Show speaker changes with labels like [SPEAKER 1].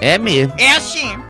[SPEAKER 1] É mesmo.
[SPEAKER 2] É assim.